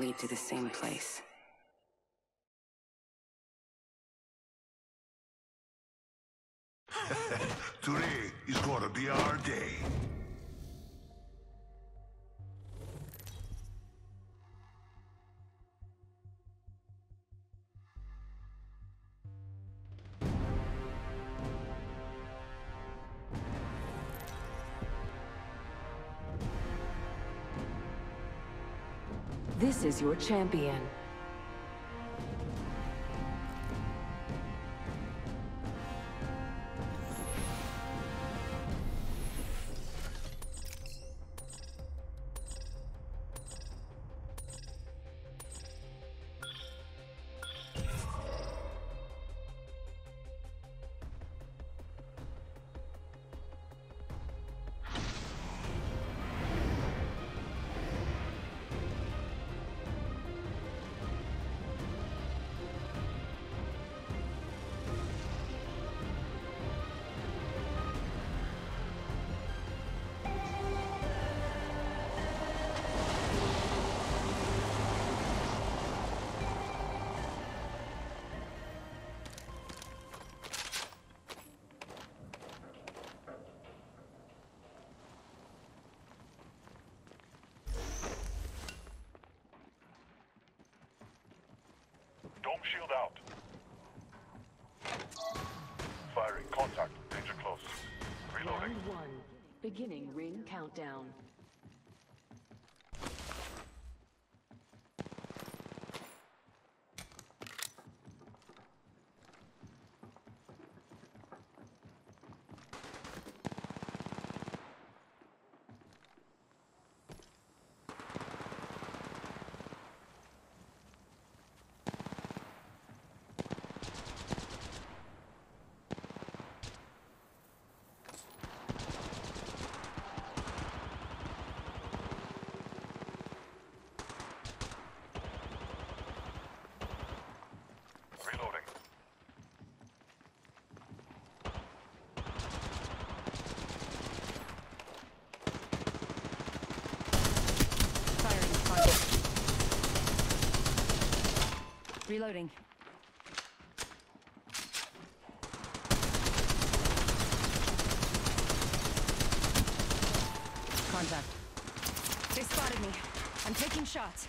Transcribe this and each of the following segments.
lead to the same place. Today is gonna be our day. Is your champion. Shield out. Firing. Contact. Danger close. Reloading. Round one. Beginning ring countdown. Reloading. Firing contact. Reloading. Contact. They spotted me. I'm taking shots.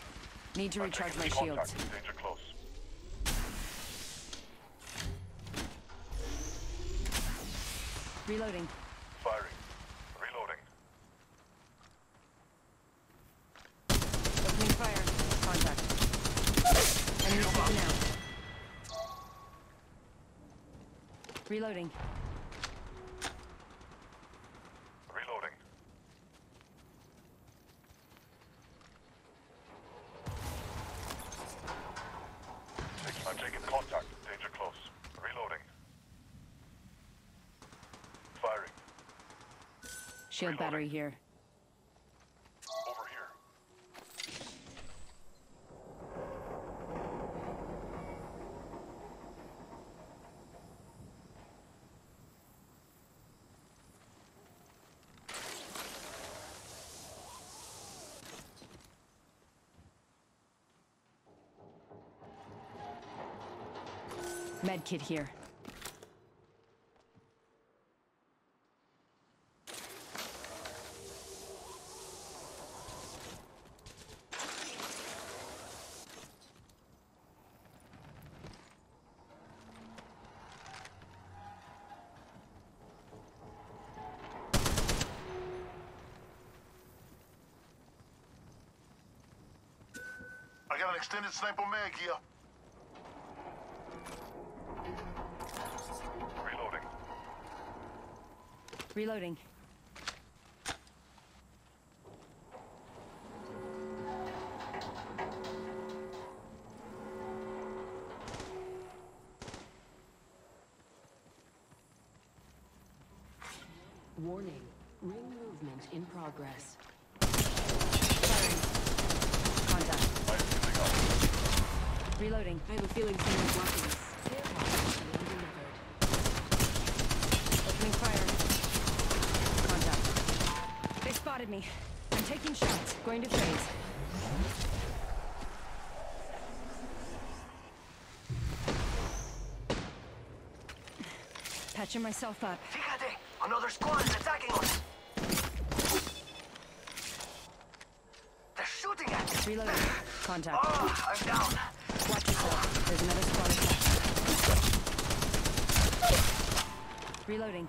Need to recharge my shields. Danger close. Reloading. Firing. Reloading. Opening fire. Contact. Enemy taken out. Reloading. Reloading. I'm taking contact. Danger close. Reloading. Firing. Shield battery here. Med kit here. I got an extended sniper mag here. Reloading. Warning. Ring movement in progress. Firing. Contact. Fire moving up. Reloading. I have a feeling someone's watching us. Clear path to the underneath. spotted me. I'm taking shots. Going to phase. Patching myself up. Fíjate, another squad is attacking us. They're shooting at me. Reloading. Contact. Oh, I'm down. Watch yourself. There's another squad attack. Reloading.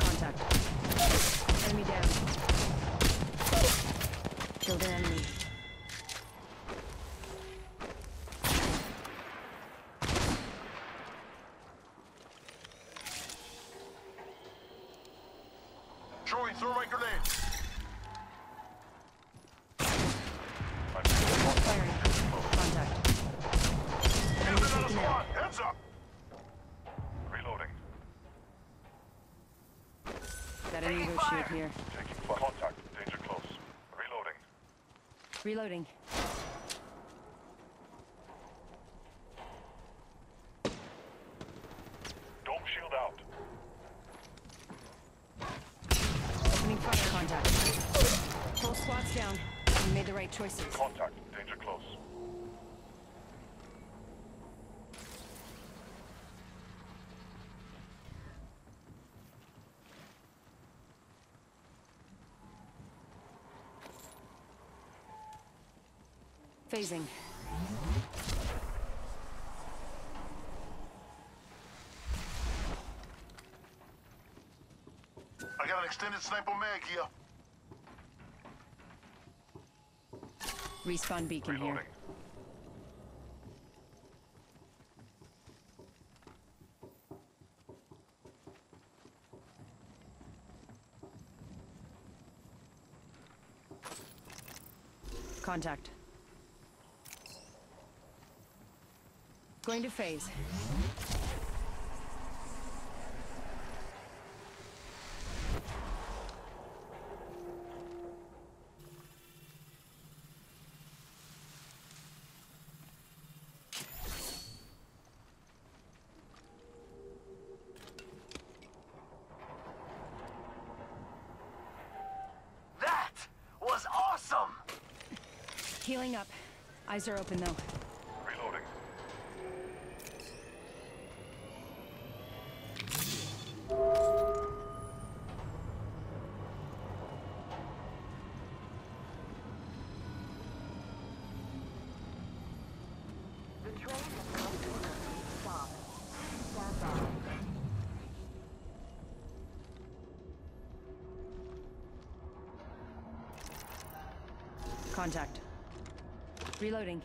Contact. Enemy down. Killed an enemy. Here. Taking. Contact. Danger close. Reloading. Reloading. Dome shield out. Opening fire. Contact. Full squad's down. We made the right choices. Contact. Danger close. Phasing. I got an extended sniper mag here. Respawn beacon here. Contact. Going to phase. That was awesome. Healing up. Eyes are open though. Contact. Reloading.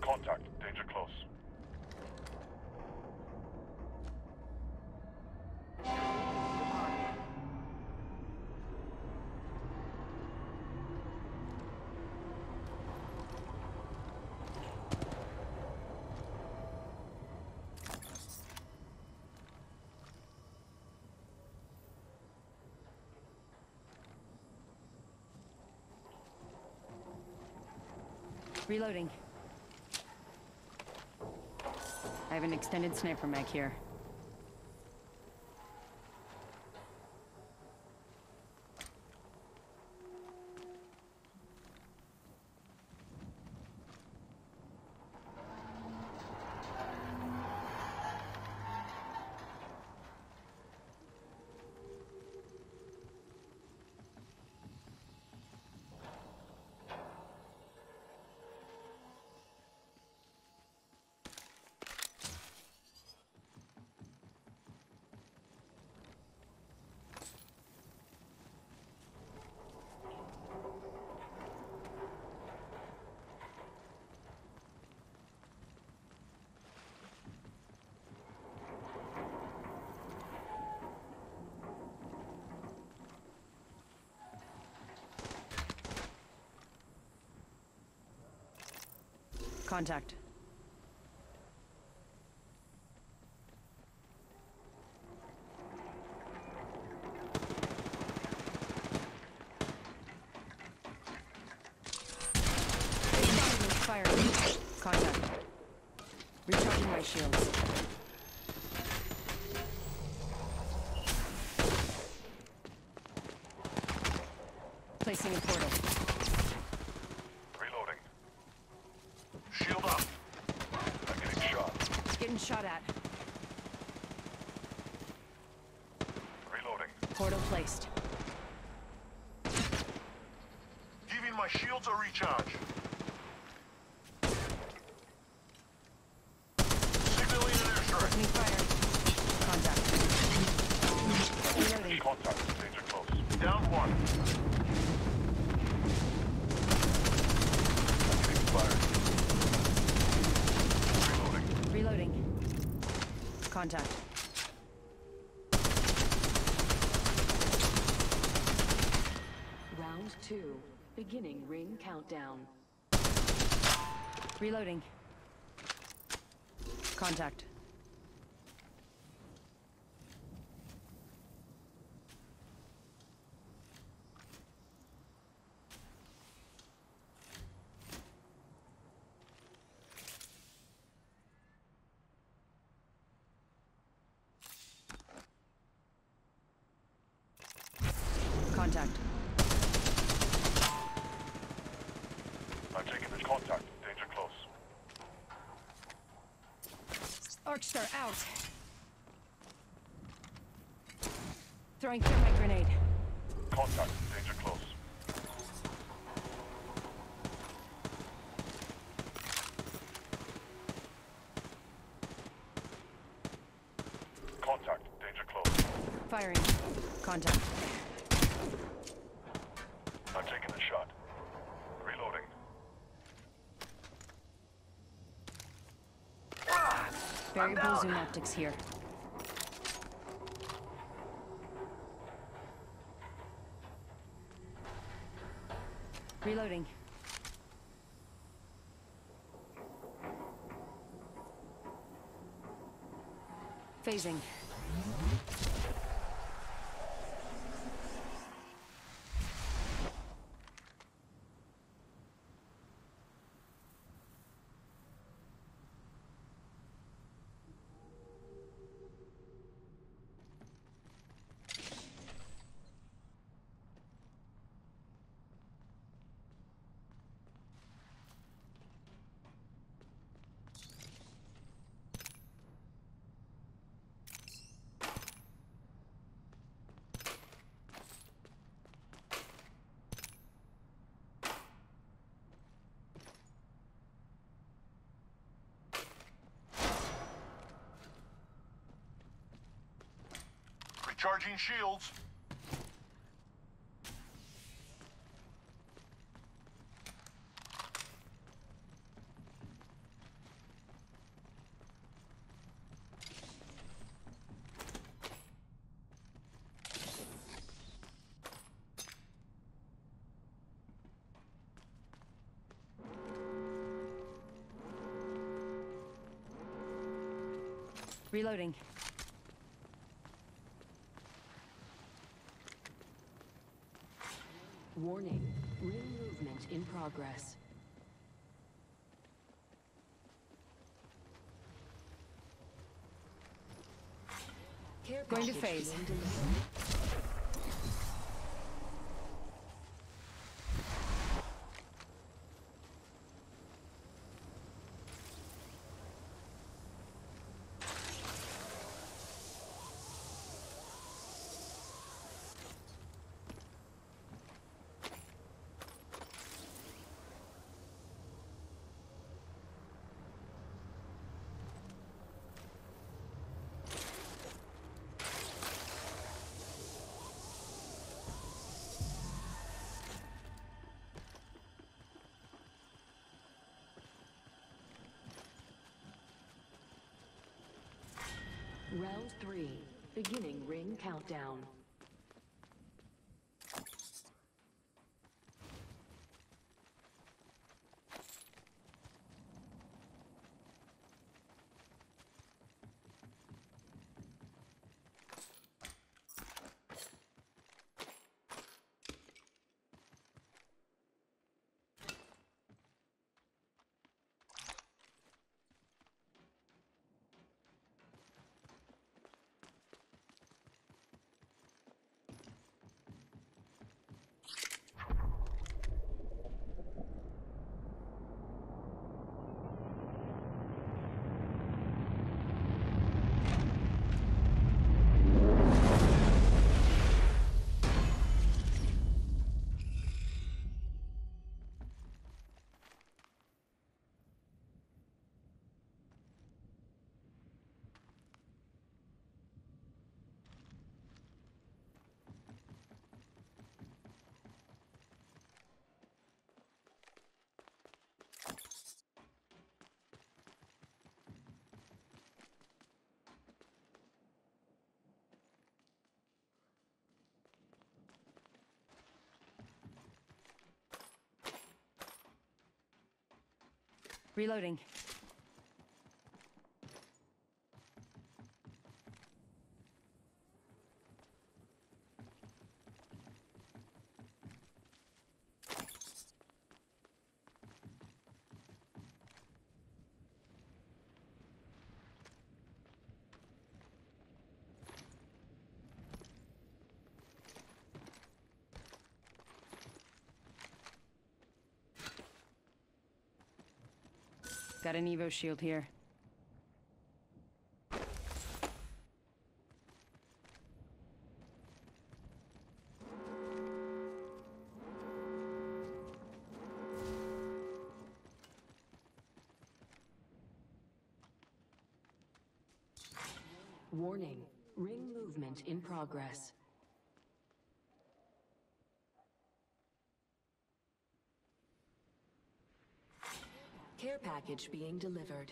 Contact. Danger close. Reloading. I have an extended sniper mag here. Contact. Placing a portal. Reloading. Shield up. I'm getting shot. Getting shot at. Reloading. Placed. Giving my shields a recharge. Signaling an airstrike. Opening fire. Contact. Reloading. Contact. Danger close. Down one. I'm getting fired. Reloading. Reloading. Contact. Round two. Beginning ring countdown. Reloading. Contact. I'm taking the contact. Danger close. Arcstar out. Throwing thermite grenade. Contact. Danger close. Contact. Danger close. Firing. Contact. I'm taking the shot. Reloading. Zoom optics here. Reloading. Phasing. Recharging shields. Reloading. Warning. Ring in progress. Care Going to phase. being delivered. Round three. Beginning ring countdown. Reloading. Got an Evo shield here. Warning. Ring movement in progress. Care package being delivered.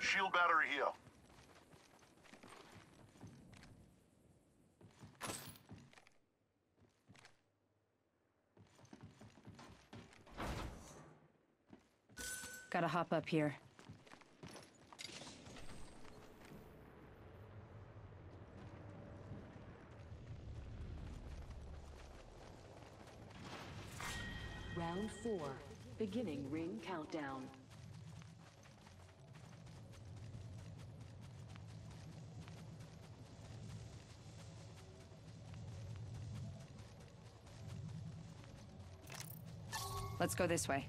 Shield battery here. Gotta hop up here. Round four. Beginning ring countdown. Let's go this way.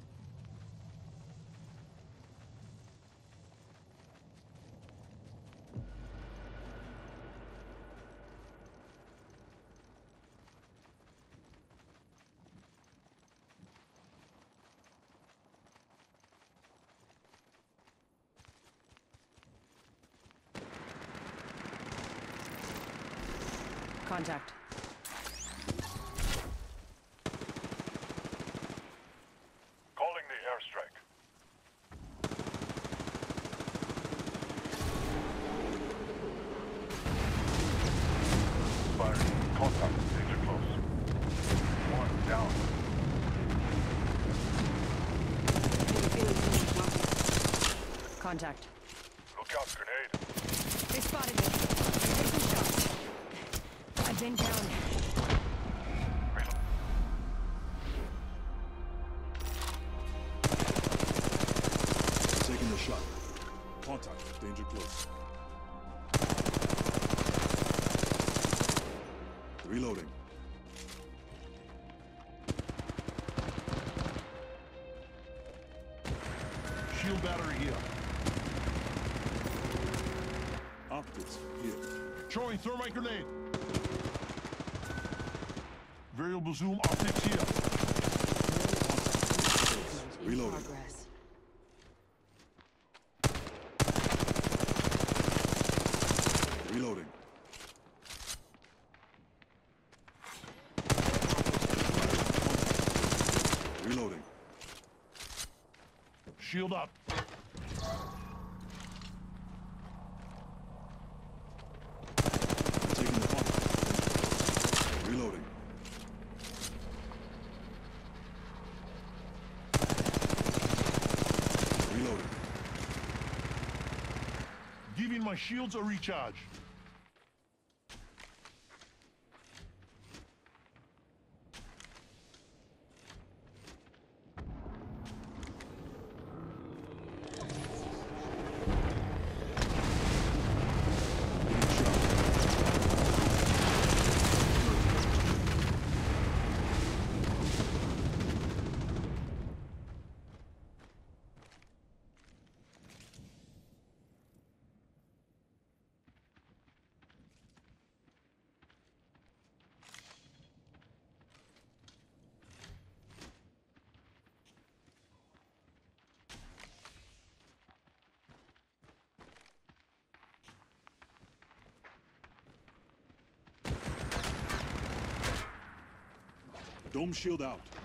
Contact. Calling the airstrike. Firing. Contact. Danger close. One down. Contact. Look out, grenade. They spotted me. Taking shots. I've been down. Taking the shot. Contact. Danger close. Reloading. Shield battery here. Optics here. Throwing thermite grenade. Variable zoom optics here. Reloading. progress. Reloading. Reloading. Shield up. Taking the contact. Reloading. Reloading. Giving my shields a recharge. Dome shield out.